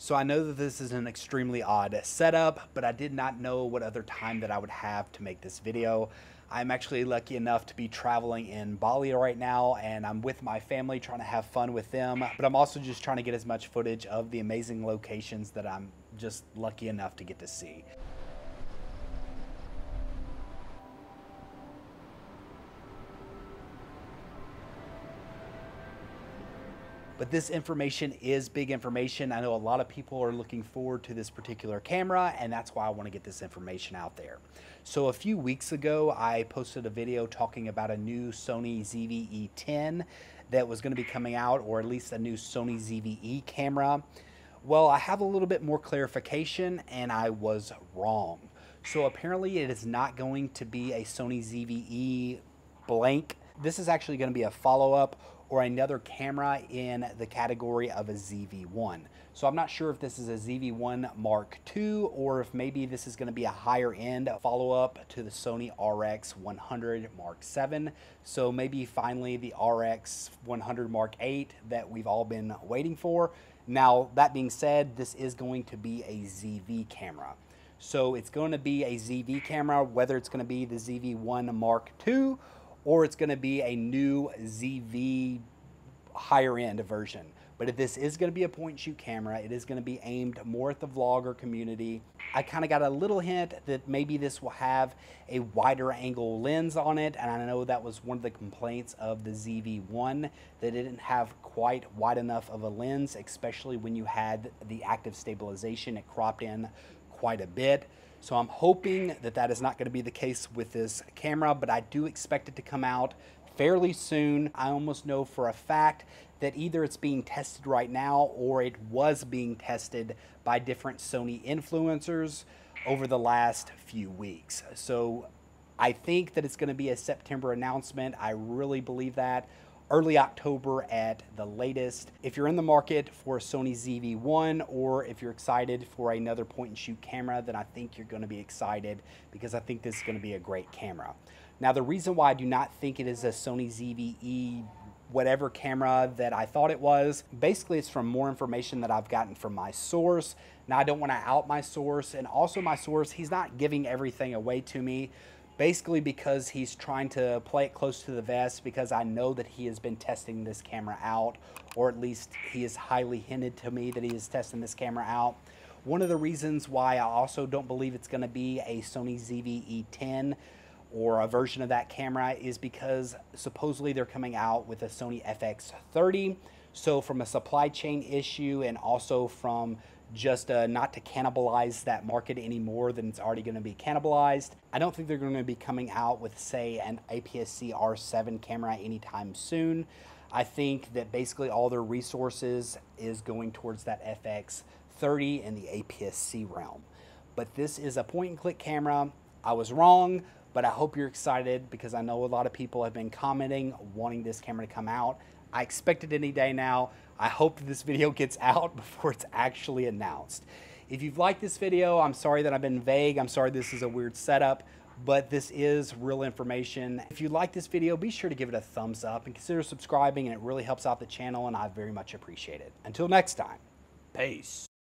So I know that this is an extremely odd setup, but I did not know what other time that I would have to make this video. I'm actually lucky enough to be traveling in Bali right now and I'm with my family trying to have fun with them, but I'm also just trying to get as much footage of the amazing locations that I'm just lucky enough to get to see. But this information is big information. I know a lot of people are looking forward to this particular camera, and that's why I want to get this information out there. So a few weeks ago, I posted a video talking about a new Sony ZV-E10 that was going to be coming out, or at least a new Sony ZV-E camera. Well, I have a little bit more clarification, and I was wrong. So apparently it is not going to be a Sony ZV-E blank. This is actually going to be a follow-up or another camera in the category of a ZV-1. So I'm not sure if this is a ZV-1 Mark II or if maybe this is going to be a higher end follow-up to the Sony RX 100 Mark VII. So maybe finally the RX 100 Mark VIII that we've all been waiting for. Now, that being said, this is going to be a ZV camera. So it's going to be a ZV camera, whether it's going to be the ZV-1 Mark II or it's going to be a new ZV higher end version. But if this is going to be a point and shoot camera, it is going to be aimed more at the vlogger community. I kind of got a little hint that maybe this will have a wider angle lens on it. And I know that was one of the complaints of the ZV-1 that it didn't have quite wide enough of a lens, especially when you had the active stabilization. It cropped in quite a bit. So I'm hoping that that is not going to be the case with this camera, but I do expect it to come out fairly soon. I almost know for a fact that either it's being tested right now or it was being tested by different Sony influencers over the last few weeks. So I think that it's going to be a September announcement. I really believe that early October at the latest. If you're in the market for a Sony ZV-1 or if you're excited for another point and shoot camera, then I think you're going to be excited because I think this is going to be a great camera. Now the reason why I do not think it is a Sony ZV-E whatever camera that I thought it was. Basically, it's from more information that I've gotten from my source. Now, I don't want to out my source, and also my source, he's not giving everything away to me basically because he's trying to play it close to the vest because I know that he has been testing this camera out, or at least he has highly hinted to me that he is testing this camera out. One of the reasons why I also don't believe it's going to be a Sony ZV-E10 or a version of that camera is because supposedly they're coming out with a Sony FX30. So from a supply chain issue and also from just uh, not to cannibalize that market any more than it's already going to be cannibalized. I don't think they're going to be coming out with, say, an APS-C R7 camera anytime soon. I think that basically all their resources is going towards that FX30 in the APS-C realm. But this is a point-and-click camera. I was wrong, but I hope you're excited because I know a lot of people have been commenting wanting this camera to come out. I expect it any day now. I hope that this video gets out before it's actually announced. If you've liked this video, I'm sorry that I've been vague. I'm sorry this is a weird setup, but this is real information. If you like this video, be sure to give it a thumbs up and consider subscribing and it really helps out the channel and I very much appreciate it. Until next time, peace.